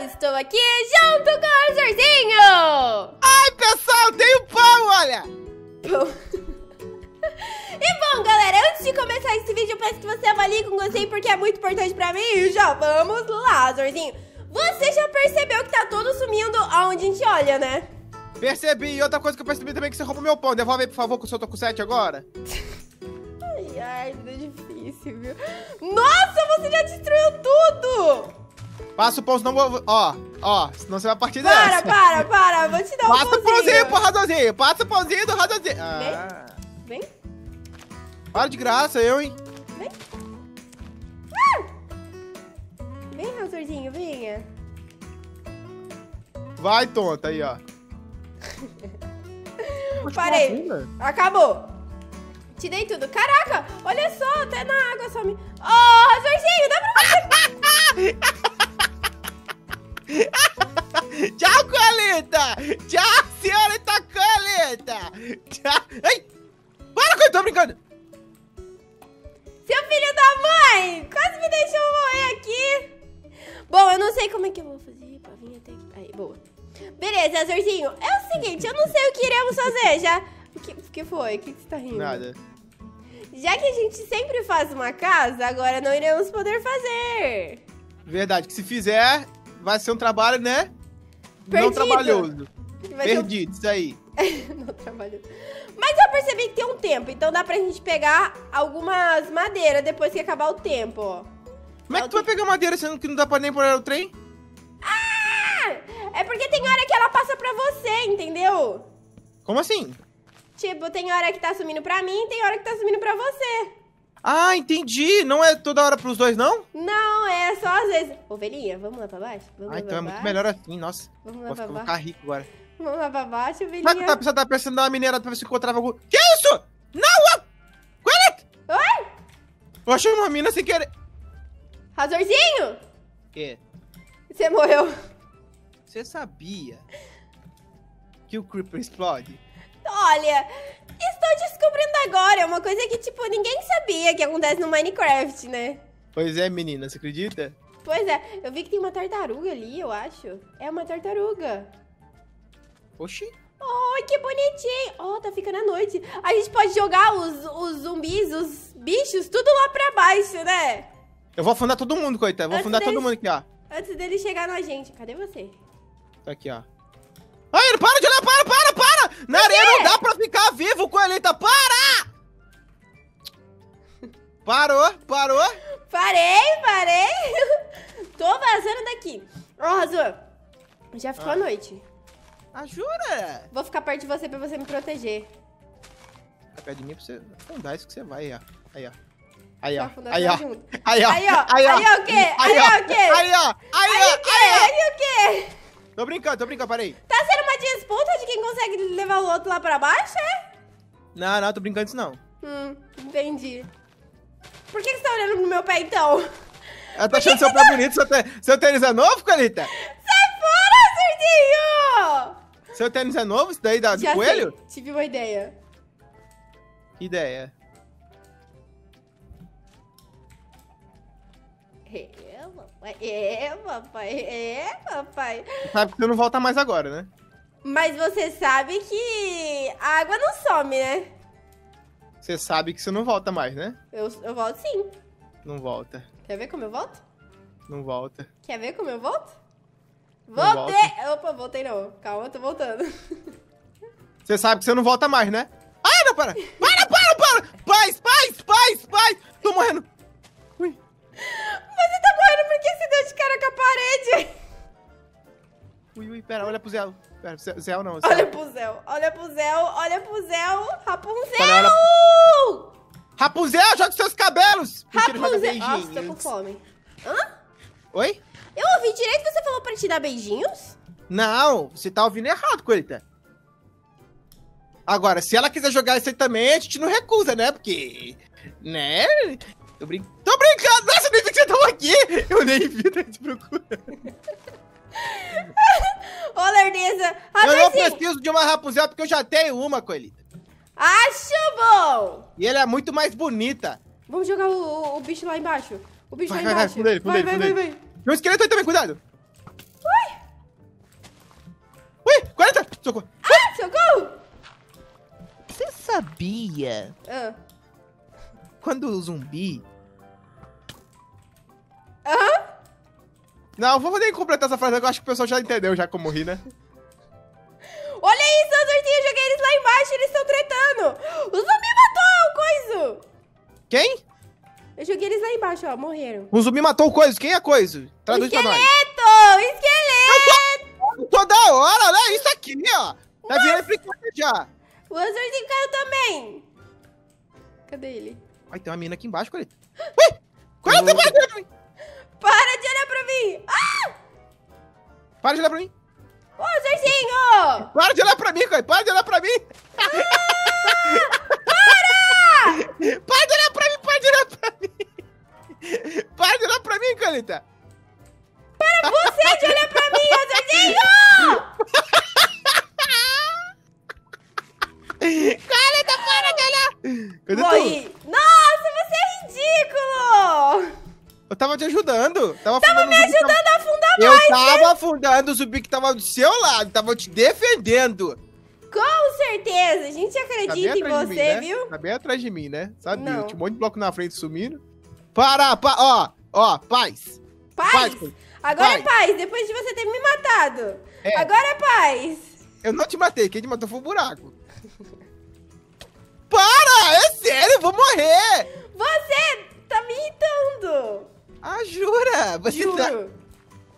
eu estou aqui junto com o Azorzinho! Ai, pessoal, tem o pão, olha! Bom. E bom, galera, antes de começar esse vídeo, eu peço que você avalie com gostei, porque é muito importante pra mim. E já vamos lá, Azorzinho. Você já percebeu que tá todo sumindo aonde a gente olha, né? Percebi. E outra coisa que eu percebi também é que você roubou meu pão. Devolve aí, por favor, que eu só tô com 7 agora. Ai, ai, difícil, viu? Nossa, você já destruiu tudo! Passa o pão, senão vou... Ó, ó, senão você vai partir Para, dessa. para, para, vou te dar um Passa o pãozinho. pro Radorzinho. Passa o pãozinho do Radorzinho. Ah, Vem, para de graça, eu, hein? vem. Vem, Razorzinho, venha. Vai, tonta, aí, ó. Parei. Acabou. Te dei tudo. Caraca, olha só, até na água só me... Ô, oh, Razorzinho, dá pra você... Tchau, Coleta! Tchau, senhorita Coleta! Tchau! Ai! Para que eu tô brincando! Seu filho da mãe! Quase me deixou morrer aqui. Bom, eu não sei como é que eu vou fazer pra vir até aqui. Aí, boa. Beleza, Azorzinho. É o seguinte, eu não sei o que iremos fazer já. O que, o que foi? O que, que você tá rindo? Nada. Já que a gente sempre faz uma casa, agora não iremos poder fazer. Verdade, que se fizer, vai ser um trabalho, né? Não Perdido. trabalhoso. Vai ser um- Perdido, isso aí. não trabalhou. Mas eu percebi que tem um tempo, então dá pra gente pegar algumas madeiras depois que acabar o tempo, ó. Como é que tu vai pegar madeira sendo que não dá pra nem pôr o trem? Ah! É porque tem hora que ela passa pra você, entendeu? Como assim? Tipo, tem hora que tá sumindo pra mim, tem hora que tá sumindo pra você. Ah, entendi. Não é toda hora pros dois, não? Não, é só às vezes. Ovelhinha, vamos lá pra baixo? Vamos Ah, então é muito baixo? melhor assim, nossa. Vamos lá Vou pra ficar, baixo. rico agora. Vamos lá pra baixo, Como é que ovelhinha. tá pensando, tá pensando dar uma minerada pra ver se encontrava algum... Que isso? Não! Coleta! Oi? Eu achei uma mina sem querer. Razorzinho? É. Você morreu. Você sabia que o Creeper explode? Olha, estou descobrindo agora. É uma coisa que, tipo, ninguém sabia que acontece no Minecraft, né? Pois é, menina, você acredita? Pois é, eu vi que tem uma tartaruga ali, eu acho. É uma tartaruga. Oxi. Ai, que bonitinho. Ó, tá ficando à noite. A gente pode jogar os, os zumbis, os bichos, tudo lá pra baixo, né? Eu vou afundar todo mundo, coitado. Vou Antes afundar todo mundo aqui, ó. Antes dele chegar na gente. Cadê você? Tá aqui, ó. Ai, para de olhar, para! Na areia não dá pra ficar vivo, Coelita, para! Parou, parou. Parei, parei. Tô vazando daqui. Ó, Razor, já ficou Ah. à noite. Ah, jura? Vou ficar perto de você pra você me proteger. Fica perto de mim pra você afundar isso que você vai, aí, ó. Aí, ó. Aí, ó. Pra afundar Aí, ó. tudo junto. Aí, ó. Aí, ó. Aí, ó, o quê? Aí, ó, o quê? Aí, ó. Aí, Aí ó. o quê? Aí o quê? Tô brincando, tô brincando, parei. Tá sendo uma disputa de quem consegue levar o outro lá pra baixo, é? Não, não, tô brincando disso não. Hum, entendi. Por que que você tá olhando no meu pé, então? Eu tô achando seu pé bonito, seu, tê- seu tênis é novo, Coelita? Sai fora, Surdinho! Seu tênis é novo, isso daí da, do Já coelho? sei, tive uma ideia. Que ideia. É, papai, é, papai, é, papai. Sabe que você não volta mais agora, né? Mas você sabe que a água não some, né? Você sabe que você não volta mais, né? Eu, eu volto sim. Não volta. Quer ver como eu volto? Não volta. Quer ver como eu volto? Voltei! Opa, voltei não. Calma, eu tô voltando. Você sabe que você não volta mais, né? Ai, não, para! Para, para, para! Paz, paz, paz, paz! Tô morrendo! Cara com a parede. Ui, ui, pera, olha pro Zé. Pera, Zé, Zé não, Zé. Olha pro Zéu, olha pro Zéu, olha pro Zéu. Rapunzel! Olha, Rapunzel, joga seus cabelos! Rapunzel! Nossa, tô com fome. Hã? Oi? Eu ouvi direito que você falou pra te dar beijinhos? Não, você tá ouvindo errado, Coelita. Agora, se ela quiser jogar isso aí também, a gente não recusa, né? Porque. Né? Tô, brin... Tô brincando! Nossa, nem vi que você tava nem vi, tá te procurando. Ô, Lerdeza, Eu não preciso de uma rapunzel porque eu já tenho uma, Coelita. Acho bom! E ela é muito mais bonita. Vamos jogar o, o- o bicho lá embaixo. O bicho Vai, lá vai, vai, embaixo. vai, vai, vai, vai. Tem um esqueleto aí também, cuidado. Ui! Ui, 40! Socorro. Ah, socorro! Você sabia? Ah, quando o zumbi Não, vou nem completar essa frase, eu acho que o pessoal já entendeu já como ri, né? Olha isso, Azorzinho, eu joguei eles lá embaixo, eles estão tretando. O zumbi matou o coiso. Quem? Eu joguei eles lá embaixo, ó, morreram. O zumbi matou o Coiso. Quem é Coiso? Traduz pra nós. Esqueleto! Esqueleto! Toda hora, né? Isso aqui, ó. Tá virando fricada já. O Azorzinho caiu também. Cadê ele? Ai, tem uma mina aqui embaixo, Coleta. Ui! Coleta, para Para de olhar pra mim! Ô, Azorzinho! Para de olhar pra mim, Coleta! Para de olhar pra mim! Para! Para de olhar pra mim! Para de olhar pra mim! Para de olhar pra mim, Coleta! Para você de olhar pra mim, Azorzinho! Coleta, para de olhar! Cadê tu? Morri! Nossa, você é ridículo! Eu tava te ajudando. Tava, Tava me ajudando tava- Eu mais, tava afundando o zumbi que tava do seu lado. Tava te defendendo. Com certeza, a gente Tá acredita bem em você, mim, né? viu? Tá bem atrás de mim, né? Sabe? Não. Tinha um monte de bloco na frente sumindo. Para, pa, ó, ó, paz. Paz? Paz. Agora é Paz. paz, depois de você ter me matado. É. Agora é paz. Eu não te matei, quem te matou foi o buraco. Para! É sério, eu vou morrer! Você tá me irritando. Ah, jura? Você Juro. tá...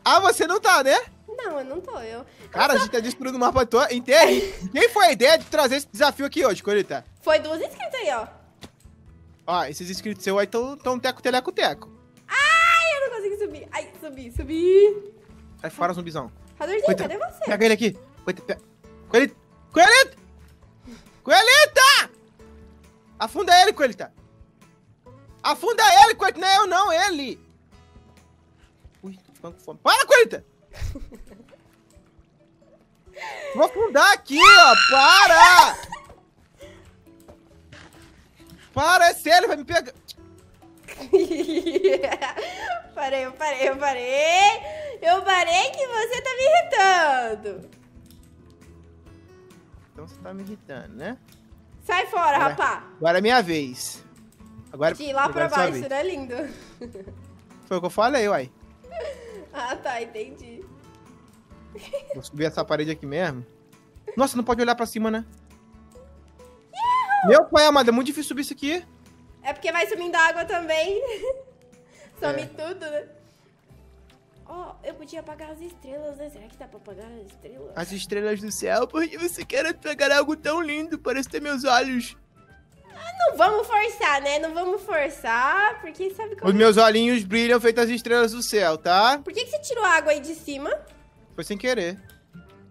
Ah, você não tá, né? Não, eu não tô. Eu... Cara, a gente tá destruindo o mapa todo inteiro. Quem foi a ideia de trazer esse desafio aqui hoje, Corita? Foi duas inscritas aí, ó. Ó, esses inscritos seus aí tão, tão teco, teleco, teco. Ai, eu não consegui subir. Ai, subi, subi. Sai fora, zumbizão. Radorzinho, Coita- cadê você? Pega ele aqui. Coita, pe- Coelita! Coelita! Coelita! Afunda ele, Coelita! Afunda ele, Coelita! Não é eu, não, ele! Ficando com fome. Para, Coelita! Vou afundar aqui, ó! Para! Para, é sério, vai me pegar. parei, eu parei, eu parei. Eu parei que você tá me irritando. Então você tá me irritando, né? Sai fora, Agora- rapá. Agora é minha vez. Agora, De lá pra agora é sua baixo, né, lindo? Foi o que eu falei, uai. Ah, tá, entendi. Vou subir essa parede aqui mesmo. Nossa, não pode olhar pra cima, né? Meu pai amado, é muito difícil subir isso aqui. É porque vai sumindo água também. Some É. tudo, né? Ó, eu podia apagar as estrelas, né? Será que dá pra apagar as estrelas? As estrelas do céu, porque você quer pegar algo tão lindo, parece ter meus olhos. Não vamos forçar, né? Não vamos forçar, porque sabe como... Os meus olhinhos brilham feitas as estrelas do céu, tá? Por que, que você tirou a água aí de cima? Foi sem querer.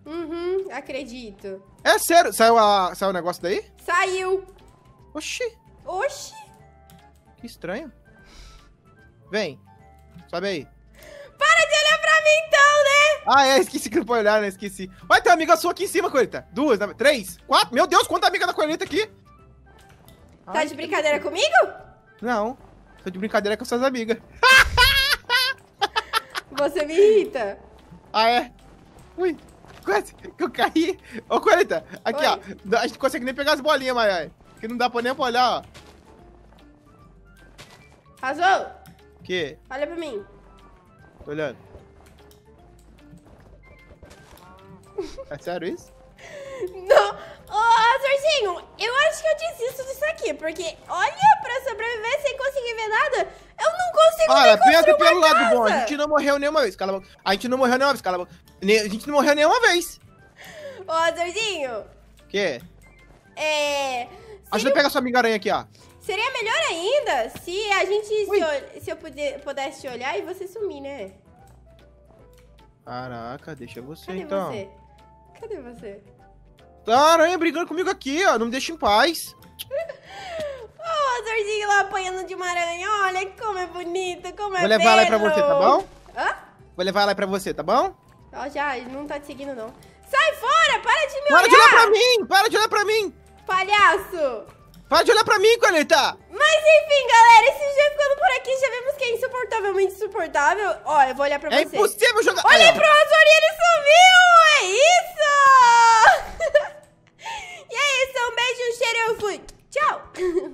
Uhum, acredito. É sério, saiu, a, saiu o negócio daí? Saiu. Oxi, Oxi. que estranho. Vem, sobe aí. Para de olhar pra mim então, né? Ah, é, esqueci que não pode olhar, né? Esqueci. Vai ter uma amiga sua aqui em cima, Coelita. Duas, três, quatro. Meu Deus, quanta amiga da Coelita aqui. Tá Ai, de brincadeira comigo? Não, tô de brincadeira com suas amigas. Você me irrita. Ah, é? Ui, quase que eu caí. Ô, Coelita, aqui, Oi. ó. A gente consegue nem pegar as bolinhas, mas que não dá pra nem pra olhar, ó. O quê? Olha pra mim. Tô olhando. É sério isso? Não. Ô, Azorzinho, eu acho que eu desisto disso aqui, porque olha, pra sobreviver sem conseguir ver nada, eu não consigo Olha, pensa pelo lado bom. A gente não morreu nenhuma vez, cala a boca. A gente não morreu nenhuma vez, cala a boca. A gente não morreu nenhuma vez. Ô, Azorzinho, O quê? é... Ajuda Seria, a pegar sua amiga aranha aqui, ó. seria melhor ainda se a gente, se, ol- se eu puder, pudesse te olhar e você sumir, né? Caraca, deixa você Cadê então. você? Cadê você? Tá a aranha brigando comigo aqui, ó. Não me deixa em paz. Ô, Azorzinho lá apanhando de uma aranha, olha como é bonito, como é Vou levar ela aí pra você, tá bom? Hã? Vou levar ela aí pra você, tá bom? Ó, já, ele não tá te seguindo, não. Sai fora! Para de me Para olhar! de olhar pra mim! Para de olhar pra mim! Palhaço! Para de olhar pra mim, Coleta! Mas enfim, galera, esse vídeo ficando por aqui. Já vemos que é insuportavelmente insuportável. Ó, eu vou olhar pra é vocês. É impossível jogar... Olhei Ai, pro Azor e ele sumiu! É isso! e é isso, um beijo, um cheiro e eu fui. Tchau!